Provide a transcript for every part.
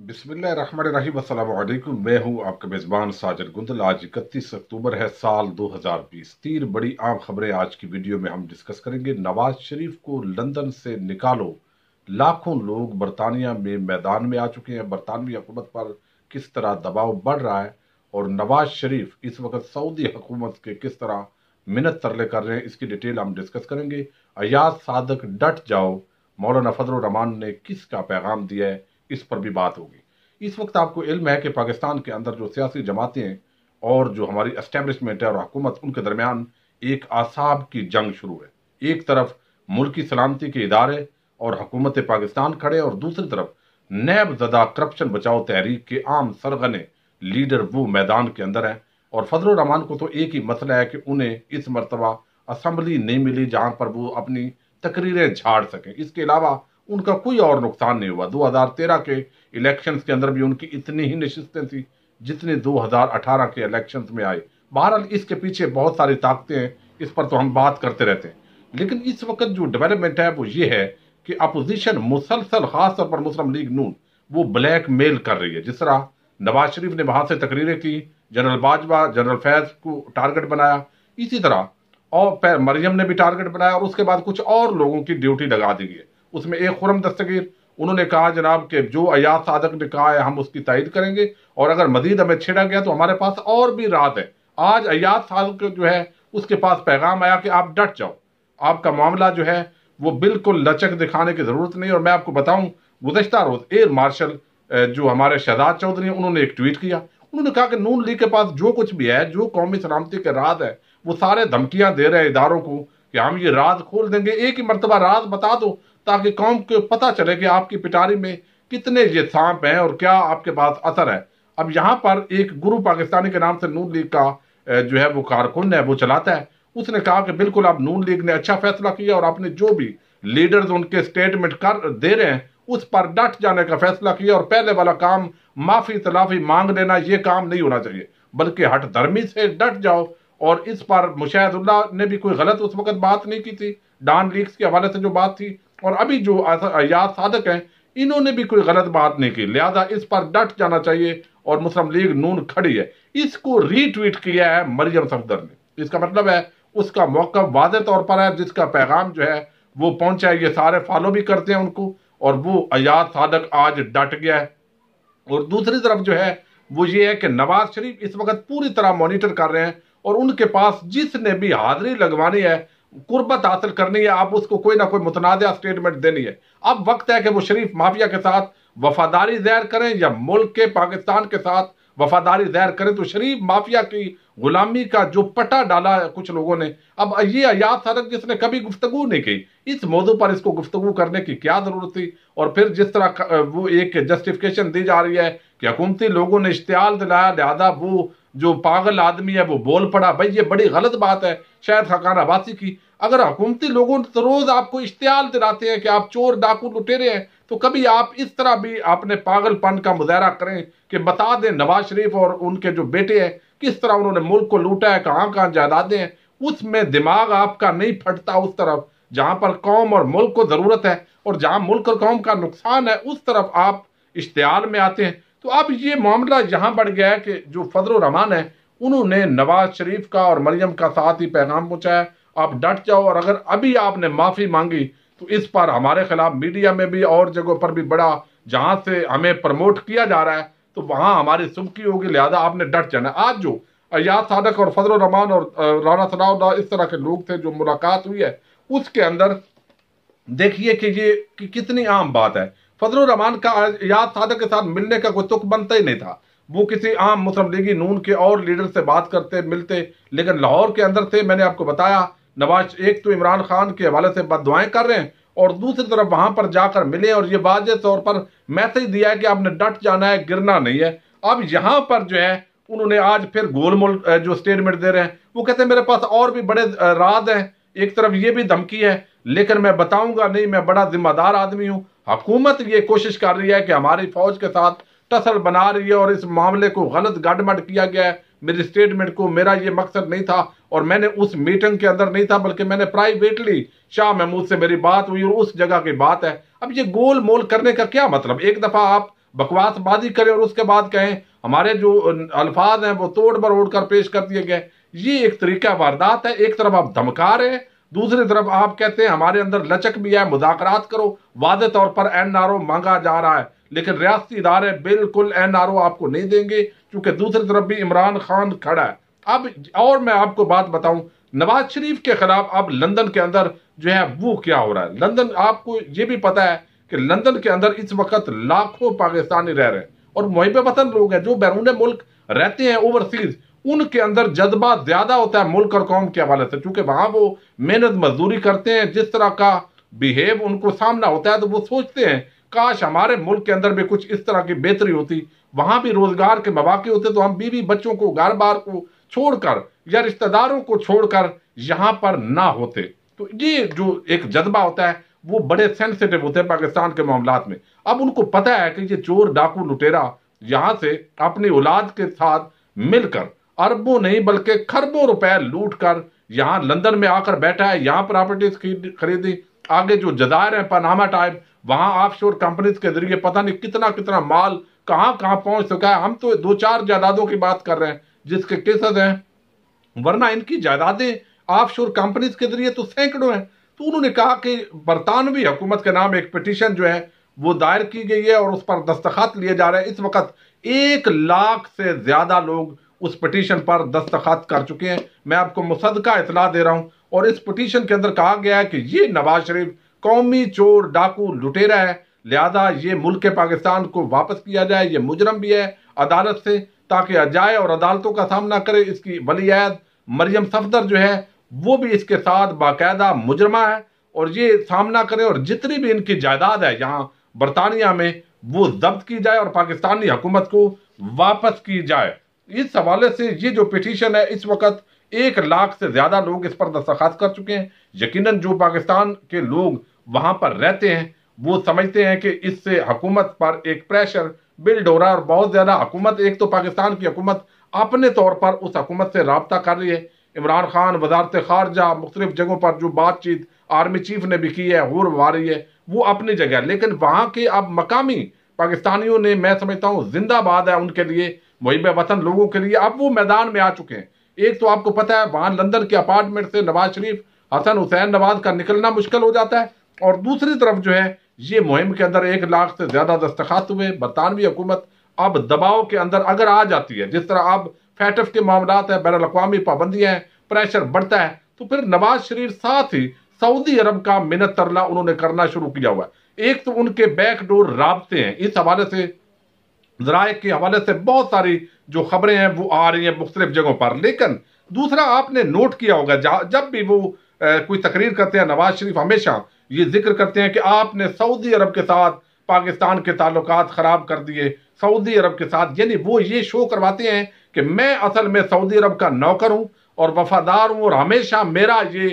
بسم اللہ الرحمن الرحیم، السلام علیکم۔ میں ہوں آپ کا میزبان ساجد گندل۔ آج اکتیس اکتوبر ہے، سال دو ہزار بیس۔ تین بڑی عام خبریں آج کی ویڈیو میں ہم ڈسکس کریں گے۔ نواز شریف کو لندن سے نکالو۔ لاکھوں لوگ برطانیہ میں میدان میں آ چکے ہیں۔ برطانوی حکومت پر کس طرح دباؤ بڑھ رہا ہے اور نواز شریف اس وقت سعودی حکومت کے کس طرح منت ترلے کر رہے ہیں، اس کی ڈیٹیل ہم ڈسکس کریں گے۔ ایاز صادق ڈٹ جاؤ۔ مولانا فضل الرحمان نے کس کا پیغام دیا ہے؟ اس پر بھی بات ہوگی۔ اس وقت آپ کو علم ہے کہ پاکستان کے اندر جو سیاسی جماعتیں اور جو ہماری اسٹیبلشمنٹ ہے اور حکومت، ان کے درمیان ایک آساب کی جنگ شروع ہے۔ ایک طرف ملکی سلامتی کے ادارے اور حکومت پاکستان کھڑے اور دوسری طرف نیب زدہ کرپشن بچاؤ تحریک کے عام سرغنے لیڈر وہ میدان کے اندر ہیں۔ اور فضل الرحمان کو تو ایک ہی مسئلہ ہے کہ انہیں اس مرتبہ اسمبلی نہیں ملی جہاں پر وہ اپنی تقریریں جھاڑ سکیں۔ اس کے علاوہ ان کا کوئی اور نقصان نہیں ہوا۔ دو ہزار تیرہ کے الیکشنز کے اندر بھی ان کی اتنی ہی نشستیں تھیں جتنی دو ہزار اٹھارہ کے الیکشنز میں آئے۔ بہرحال اس کے پیچھے بہت ساری طاقتیں ہیں، اس پر تو ہم بات کرتے رہتے ہیں۔ لیکن اس وقت جو ڈیولپمنٹ ہے وہ یہ ہے کہ اپوزیشن مسلسل، خاص طور پر مسلم لیگ نون، وہ بلیک میل کر رہی ہے۔ جس طرح نواز شریف نے وہاں سے تقریریں کی، جنرل باجوہ، جنرل فیض کو ٹارگٹ بنایا۔ اسی طرح اور مریم نے بھی ٹارگٹ بنایا اور اس کے بعد کچھ اور لوگوں کی ڈیوٹی لگا دی گئی اس میں ایک خرم دستگیر۔ انہوں نے کہا، جناب، کہ جو ایاز صادق نے کہا ہے، ہم اس کی تائید کریں گے۔ اور اگر مزید ہمیں چھڑا گیا تو ہمارے پاس اور بھی رات ہے۔ آج ایاز صادق جو ہے، اس کے پاس پیغام آیا کہ آپ ڈٹ جاؤ۔ آپ کا معاملہ جو ہے، وہ بالکل لچک دکھانے کی ضرورت نہیں۔ اور میں آپ کو بتاؤں، گزشتہ روز ایئر مارشل جو ہمارے شہزاد چودھری ہیں، انہوں نے ایک ٹویٹ کیا۔ انہوں نے کہا کہ نون لیگ کے پاس جو کچھ بھی ہے، جو قومی سلامتی کے راز ہے، وہ سارے دھمکیاں دے رہے ہیں اداروں کو کہ ہم یہ راز کھول دیں گے۔ ایک ہی مرتبہ راز بتا دو۔ تاکہ قوم کو پتہ چلے کہ آپ کی پٹاری میں کتنے یہ سانپ ہیں اور کیا آپ کے پاس اثر ہے۔ اب یہاں پر ایک گرو پاکستانی کے نام سے نون لیگ کا جو ہے وہ کارکن ہے، وہ چلاتا ہے۔ اس نے کہا کہ بالکل، اب نون لیگ نے اچھا فیصلہ کیا اور اپنے جو بھی لیڈرز ان کے سٹیٹمنٹ کر دے رہے ہیں، اس پر ڈٹ جانے کا فیصلہ کیا اور پہلے والا کام معافی، تلافی مانگ لینا، یہ کام نہیں ہونا چاہیے۔ بلکہ ہٹ دھرمی سے ڈٹ جاؤ اور اس پر مشاہد اللہ نے بھی کوئی غلط اس وقت بات نہیں کی تھی۔ ڈان لیگز کے حوالے سے جو بات تھی اور ابھی جو یاد صادق ہیں، انہوں نے بھی کوئی غلط بات نہیں کی۔ لہذا اس پر ڈٹ جانا چاہیے اور مسلم لیگ نون کھڑی ہے۔ اس کو ری ٹویٹ کیا ہے مریم صفدر نے۔ اس کا مطلب ہے، اس کا موقع واضح طور پر ہے، جس کا پیغام جو ہے، وہ پہنچا ہے۔ یہ سارے فالو بھی کرتے ہیں ان کو اور وہ ایاد صادق آج ڈٹ گیا ہے۔ اور دوسری طرف جو ہے، وہ یہ ہے کہ نواز شریف اس وقت پوری طرح مانیٹر کر رہے ہیں اور ان کے پاس جس نے بھی حاضری لگوانی ہے قربت حاصل کرنی ہے، آپ اس کو کوئی نہ کوئی متنازع سٹیٹمنٹ دینی ہے۔ اب وقت ہے کہ وہ شریف مافیا کے ساتھ وفاداری ظاہر کریں یا ملک کے پاکستان کے ساتھ وفاداری ظاہر کریں، تو شریف مافیا کی غلامی کا جو پٹا ڈالا ہے کچھ لوگوں نے۔ اب یہ ایاد صادق جس نے کبھی گفتگو نہیں کی۔ اس موضوع پر اس کو گفتگو کرنے کی کیا ضرورت تھی؟ اور پھر جس طرح وہ ایک جسٹیفکیشن دی جا رہی ہے کہ حکومتی لوگوں نے اشتعال دلایا، لہذا وہ جو پاگل آدمی ہے وہ بول پڑا، بھائی یہ بڑی غلط بات ہے، شاید حقان عباسی کی۔ اگر حکومتی لوگوں تو روز آپ کو اشتعال دلاتے ہیں کہ آپ چور ڈاکو لٹیرے ہیں، تو کبھی آپ اس طرح بھی اپنے پاگل پن کا مظاہرہ کریں کہ بتا دیں نواز شریف اور ان کے جو بیٹے ہیں، کس طرح انہوں نے ملک کو لوٹا ہے، کہاں کہاں جائیدادیں ہیں۔ اس میں دماغ آپ کا نہیں پھٹتا اس طرف۔ جہاں پر قوم اور ملک کو ضرورت ہے اور جہاں ملک اور قوم کا نقصان ہے، اس طرف آپ اشتعال میں آتے ہیں۔ تو اب یہ معاملہ یہاں بڑھ گیا ہے کہ جو فضل الرحمان ہے، انہوں نے نواز شریف کا اور مریم کا ساتھ ہی پیغام پہنچایا آپ ڈٹ جاؤ اور اگر ابھی آپ نے معافی مانگی تو اس پر ہمارے خلاف میڈیا میں بھی اور جگہوں پر بھی بڑا جہاں سے ہمیں پرموٹ کیا جا رہا ہے، تو وہاں ہماری سمکی ہوگی، لہذا آپ نے ڈٹ جانا۔ آج جو ایاد صادق اور فضل الرحمان اور رانا ثناء اللہ اس طرح کے لوگ تھے جو ملاقات ہوئی ہے، اس کے اندر دیکھیے کہ یہ کتنی عام بات ہے۔ فضل الرحمان کا ایاد صادق کے ساتھ ملنے کا کوئی تک بنتا ہی نہیں تھا۔ وہ کسی عام مسلم لیگی نون کے اور لیڈر سے بات کرتے، ملتے، لیکن لاہور کے اندر تھے، میں نے آپ کو بتایا۔ نواز ایک تو عمران خان کے حوالے سے بد دعائیں کر رہے ہیں اور دوسری طرف وہاں پر جا کر ملے اور یہ واضح طور پر میسج دیا ہے کہ آپ نے ڈٹ جانا ہے، گرنا نہیں ہے۔ اب یہاں پر جو ہے، انہوں نے آج پھر گول مول جو سٹیٹمنٹ دے رہے ہیں، وہ کہتے ہیں، میرے پاس اور بھی بڑے راز ہیں۔ ایک طرف یہ بھی دھمکی ہے، لیکن میں بتاؤں گا، نہیں، میں بڑا ذمہ دار آدمی ہوں۔ حکومت یہ کوشش کر رہی ہے کہ ہماری فوج کے ساتھ ٹسل بنا رہی ہے اور اس معاملے کو غلط گڈ مڈ کیا گیا ہے۔ میری سٹیٹمنٹ کو میرا یہ مقصد نہیں تھا اور میں نے اس میٹنگ کے اندر نہیں تھا بلکہ میں نے پرائیویٹلی شاہ محمود سے میری بات ہوئی اور اس جگہ کی بات ہے۔ اب یہ گول مول کرنے کا کیا مطلب؟ ایک دفعہ آپ بکواس بازی کریں اور اس کے بعد کہیں ہمارے جو الفاظ ہیں وہ توڑ بروڑ کر پیش کر دیے گئے۔ یہ ایک طریقہ واردات ہے، ایک طرف آپ دھمکا رہے ہیں دوسری طرف آپ کہتے ہیں ہمارے اندر لچک بھی ہے، مذاکرات کرو، واضح طور پر این آر او مانگا جا رہا ہے، لیکن ریاستی ادارے بالکل این آر او آپ کو نہیں دیں گے کیونکہ دوسری طرف بھی عمران خان کھڑا ہے۔ اب اور میں آپ کو بات بتاؤں، نواز شریف کے خلاف اب لندن کے اندر جو ہے وہ کیا ہو رہا ہے؟ لندن، آپ کو یہ بھی پتا ہے کہ لندن کے اندر اس وقت لاکھوں پاکستانی رہ رہے ہیں اور محب وطن لوگ ہیں، جو بیرون ملک رہتے ہیں اوورسیز ان کے اندر جذبہ زیادہ ہوتا ہے ملک اور قوم کے حوالے سے۔ چونکہ وہاں وہ محنت مزدوری کرتے ہیں، جس طرح کا بیہیو ان کو سامنا ہوتا ہے، تو وہ سوچتے ہیں، کاش ہمارے ملک کے اندر بھی کچھ اس طرح کی بہتری ہوتی۔ وہاں بھی روزگار کے مواقع ہوتے، تو ہم بیوی بچوں کو گھر بار کو چھوڑ کر یا رشتہ داروں کو چھوڑ کر یہاں پر نہ ہوتے۔ تو یہ جو ایک جذبہ ہوتا ہے، وہ بڑے سینسٹیو ہوتے ہیں پاکستان کے معاملات میں۔ اب ان کو پتا ہے کہ یہ چور ڈاکو لٹیرا یہاں سے اپنی اولاد کے ساتھ مل کر اربوں نہیں بلکہ خربوں روپے لوٹ کر یہاں لندن میں آ کر بیٹھا ہے، یہاں پراپرٹیز خریدی، آگے جو جزائر ہیں پاناما ٹائپ وہاں آف شور کمپنیز کے ذریعے پتہ نہیں کتنا کتنا مال کہاں کہاں پہنچ سکا ہے۔ ہم تو دو چار جائیدادوں کی بات کر رہے ہیں، جس کے کیسز ہیں۔ ورنہ ان کی جائیدادیں آف شور کمپنیز کے ذریعے تو سینکڑوں ہیں۔ تو انہوں نے کہا کہ برطانوی حکومت کے نام ایک پٹیشن جو ہے، وہ دائر کی گئی ہے اور اس پر دستخط لیے جا رہے ہیں۔ اس وقت ایک لاکھ سے زیادہ لوگ اس پٹیشن پر دستخط کر چکے ہیں۔ میں آپ کو مصدقہ اطلاع دے رہا ہوں اور اس پٹیشن کے اندر کہا گیا ہے کہ یہ نواز شریف قومی چور ڈاکو لٹیرا ہے۔ لہذا یہ ملک پاکستان کو واپس کیا جائے، یہ مجرم بھی ہے عدالت سے، تاکہ جائے اور عدالتوں کا سامنا کرے۔ اس کی ولی عید مریم صفدر جو ہے وہ بھی اس کے ساتھ باقاعدہ مجرمہ ہے اور یہ سامنا کرے اور جتنی بھی ان کی جائیداد ہے، یہاں برطانیہ میں وہ ضبط کی جائے اور پاکستانی حکومت کو واپس کی جائے۔ اس حوالے سے یہ جو پٹیشن ہے اس وقت ایک لاکھ سے زیادہ لوگ اس پر دستخط کر چکے ہیں۔ یقیناً جو پاکستان کے لوگ وہاں پر رہتے ہیں، وہ سمجھتے ہیں کہ اس سے حکومت پر ایک پریشر بلڈ ہو رہا ہے اور بہت زیادہ حکومت، ایک تو پاکستان کی حکومت اپنے طور پر اس حکومت سے رابطہ کر رہی ہے۔ عمران خان، وزارت خارجہ، مختلف جگہوں پر جو بات چیت آرمی چیف نے بھی کی ہے، غور ہوا رہی ہے، وہ اپنی جگہ لیکن وہاں کے اب مقامی پاکستانیوں نے، میں سمجھتا ہوں، زندہ باد ہے ان کے لیے۔ محب وطن لوگوں کے لیے اب وہ میدان میں آ چکے ہیں۔ ایک تو آپ کو پتا ہے، وہاں لندن کے اپارٹمنٹ سے نواز شریف، حسن حسین نواز کا نکلنا مشکل ہو جاتا ہے۔ اور دوسری طرف جو ہے، یہ مہم کے اندر ایک لاکھ سے زیادہ دستخط ہوئے۔ برطانوی حکومت اب دباؤ کے اندر اگر آ جاتی ہے، جس طرح اب فیٹف کے معاملات ہیں، بین الاقوامی پابندیاں ہیں پریشر بڑھتا ہے، تو پھر نواز شریف ساتھ ہی سعودی عرب کا منت ترلا انہوں نے کرنا شروع کیا ہوا ہے۔ ایک تو ان کے بیک ڈور رابطے ہیں۔ اس حوالے سے ذرائع کے حوالے سے بہت ساری جو خبریں ہیں وہ آ رہی ہیں مختلف جگہوں پر۔ لیکن دوسرا، آپ نے نوٹ کیا ہوگا جب بھی وہ کوئی تقریر کرتے ہیں، نواز شریف ہمیشہ یہ ذکر کرتے ہیں کہ آپ نے سعودی عرب کے ساتھ پاکستان کے تعلقات خراب کر دیے۔ سعودی عرب کے ساتھ یعنی وہ یہ شو کرواتے ہیں کہ میں اصل میں سعودی عرب کا نوکر ہوں اور وفادار ہوں اور ہمیشہ میرا یہ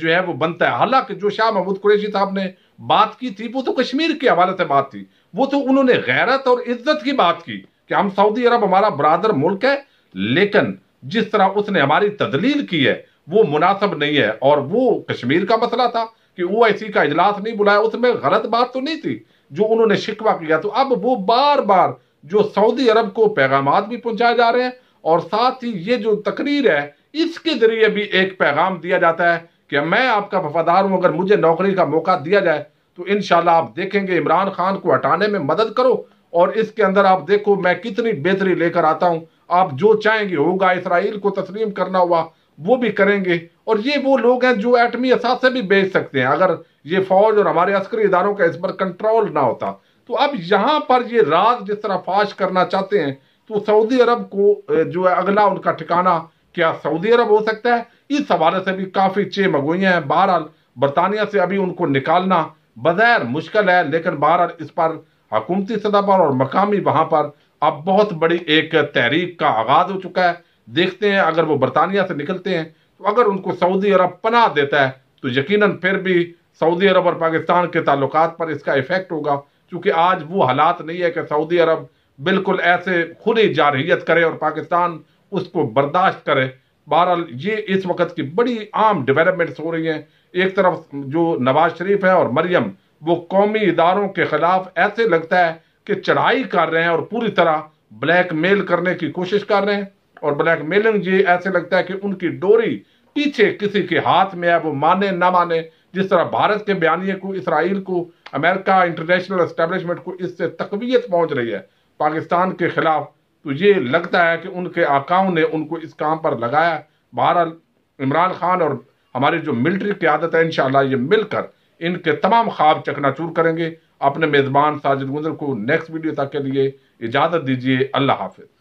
جو ہے وہ بنتا ہے۔ حالانکہ جو شاہ محمود قریشی صاحب نے بات کی تھی، وہ تو کشمیر کے حوالے سے بات تھی۔ وہ تو انہوں نے غیرت اور عزت کی بات کی کہ ہم سعودی عرب ہمارا برادر ملک ہے، لیکن جس طرح اس نے ہماری تدلیل کی ہے، وہ مناسب نہیں ہے۔ اور وہ کشمیر کا مسئلہ تھا کہ او آئی سی کا اجلاس نہیں بلایا، اس میں غلط بات تو نہیں تھی جو انہوں نے شکوہ کیا۔ تو اب وہ بار بار جو سعودی عرب کو پیغامات بھی پہنچائے جا رہے ہیں، اور ساتھ ہی یہ جو تقریر ہے، اس کے ذریعے بھی ایک پیغام دیا جاتا ہے کہ میں آپ کا وفادار ہوں، اگر مجھے نوکری کا موقع دیا جائے تو انشاءاللہ آپ دیکھیں گے، عمران خان کو ہٹانے میں مدد کرو اور اس کے اندر آپ دیکھو، میں کتنی بہتری لے کر آتا ہوں۔ آپ جو چاہیں گے ہوگا، اسرائیل کو تسلیم کرنا ہوا، وہ بھی کریں گے۔ اور یہ وہ لوگ ہیں جو ایٹمی اثاثے بھی بیچ سکتے ہیں۔ اگر یہ فوج اور ہمارے عسکری اداروں کا اس پر کنٹرول نہ ہوتا۔ تو اب یہاں پر یہ راز جس طرح فاش کرنا چاہتے ہیں، تو سعودی عرب کو جو ہے اگلا ان کا ٹھکانہ کیا سعودی عرب ہو سکتا ہے؟ اس حوالے سے بھی کافی چھ مگوئیاں ہیں۔ بہرحال برطانیہ سے ابھی ان کو نکالنا بظاہر مشکل ہے، لیکن بہرحال اس پر حکومتی سطح پر اور مقامی وہاں پر اب بہت بڑی ایک تحریک کا آغاز ہو چکا ہے۔ دیکھتے ہیں، اگر وہ برطانیہ سے نکلتے ہیں تو اگر ان کو سعودی عرب پناہ دیتا ہے تو یقیناً پھر بھی سعودی عرب اور پاکستان کے تعلقات پر اس کا ایفیکٹ ہوگا۔ کیونکہ آج وہ حالات نہیں ہے کہ سعودی عرب بالکل ایسے خود ہی جارحیت کرے اور پاکستان اس کو برداشت کرے۔ بہرحال یہ اس وقت کی بڑی عام ڈیولپمنٹس ہو رہی ہیں۔ ایک طرف جو نواز شریف ہے اور مریم، وہ قومی اداروں کے خلاف ایسے لگتا ہے کہ چڑھائی کر رہے ہیں اور پوری طرح بلیک میل کرنے کی کوشش کر رہے ہیں۔ اور بلیک میلنگ یہ ایسے لگتا ہے کہ ان کی ڈوری پیچھے کسی کے ہاتھ میں ہے، وہ مانے نہ مانے۔ جس طرح بھارت کے بیانیے کو، اسرائیل کو، امریکہ انٹرنیشنل اسٹیبلشمنٹ کو اس سے تقویت پہنچ رہی ہے۔ پاکستان کے خلاف تو یہ لگتا ہے کہ ان کے آقاؤں نے ان کو اس کام پر لگایا۔ بہرحال، عمران خان اور ہماری جو ملٹری قیادت ہے، انشاءاللہ یہ مل کر ان کے تمام خواب چکنا چور کریں گے۔ اپنے میزبان ساجد گنزر کو نیکسٹ ویڈیو تک کے لیے اجازت دیجیے اللہ حافظ۔